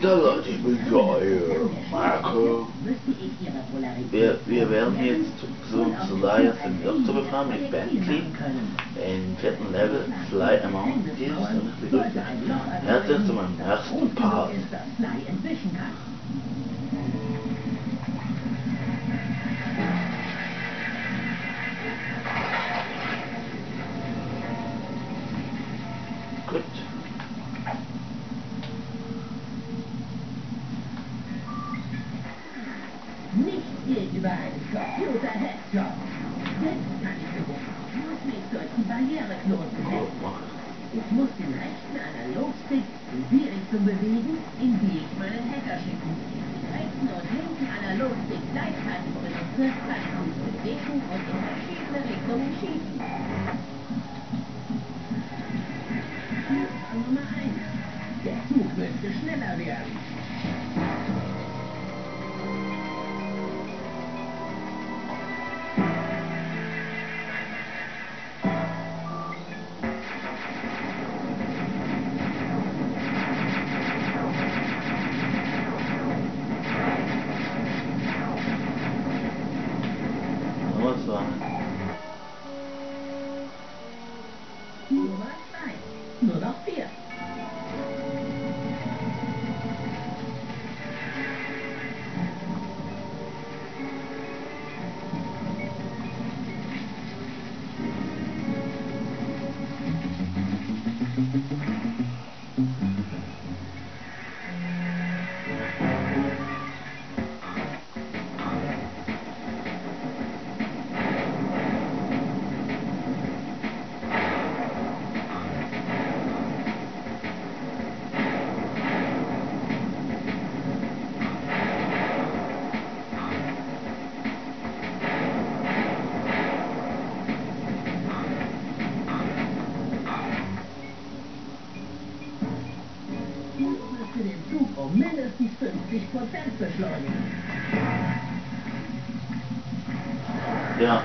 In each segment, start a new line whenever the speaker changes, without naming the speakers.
Da lade ich mich ein, Marco. Wir, wir werden jetzt zu Solaya Semester befahren mit Bentley im vierten Level Fly Amount. Dieses und herzlich zu meinem ersten Part.
Die Barriereknoten setzen.
es.
Ich muss den rechten Analogstick in die Richtung bewegen, in die ich meinen Hacker schicken. Rechten und linken Analogstick gleichzeitig benutze, kann ich mich bewegen und in verschiedene Richtungen schießen. Nummer 1. Der Zug müsste schneller werden. Ich müsste den Zug um mindestens 50 Prozent beschleunigen.
Ja.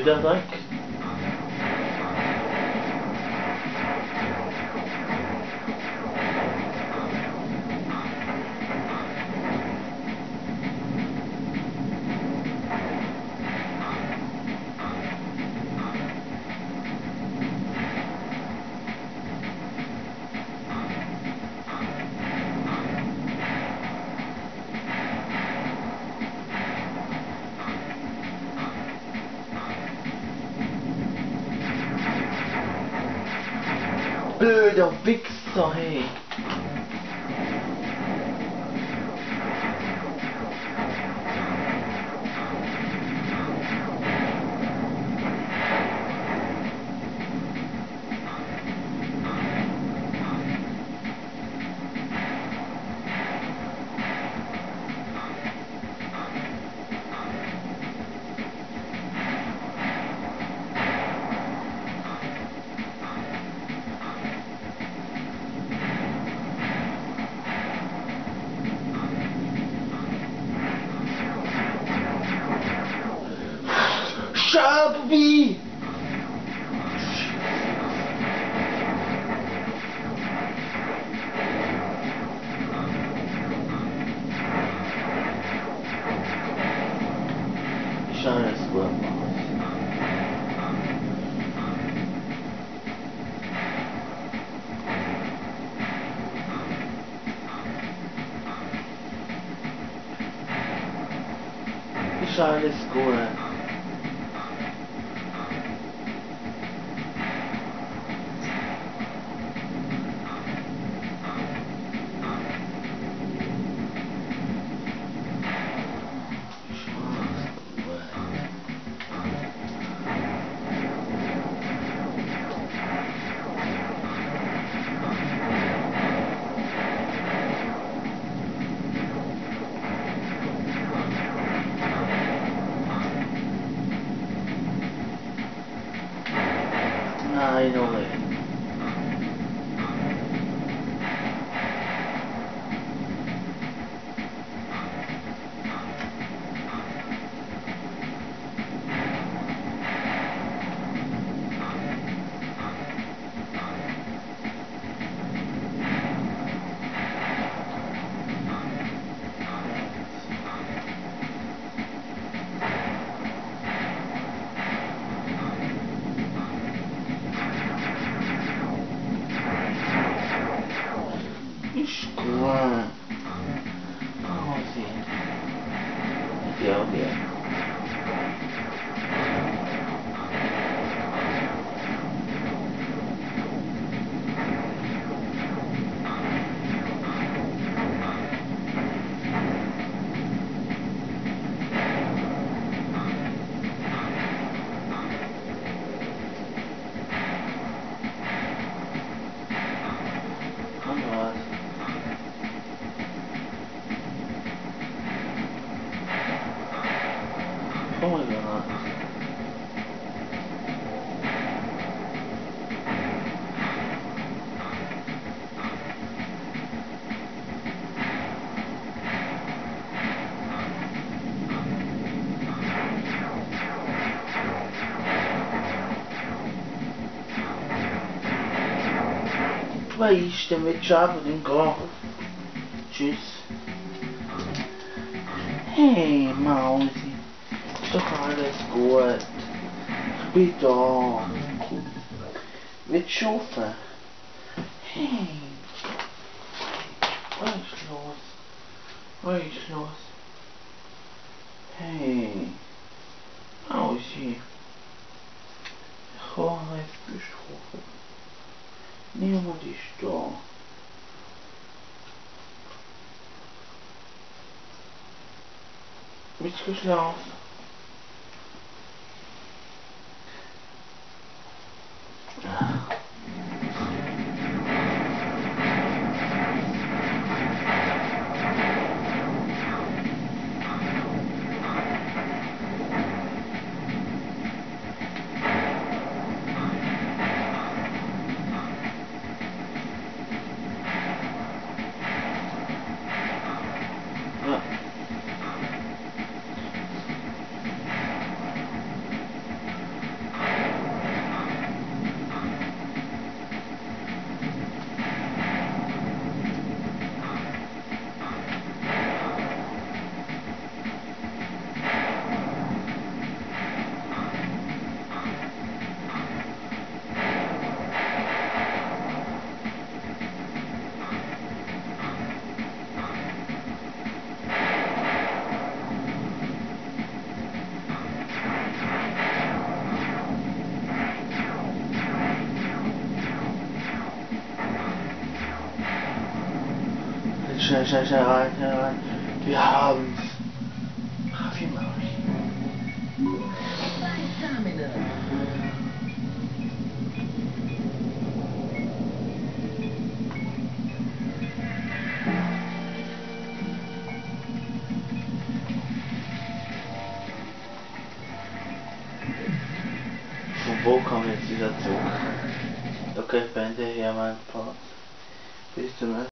did that like? Blöder Wichser, hey. Sharpie! Scheiß, Charles Goran. Und Ist denn mit Schaben im Garten? Tschüss. Hey, Mausi. Ist doch alles gut. Ich bin da. Du? Hey. Ist da. Willst Schnell, schnell, schnell rein, schnell rein. Wir haben's. Ach, wie ich?
Examine.
Von wo kommt jetzt dieser Zug? Okay, ich beende hier meinen Part. Bis zum nächsten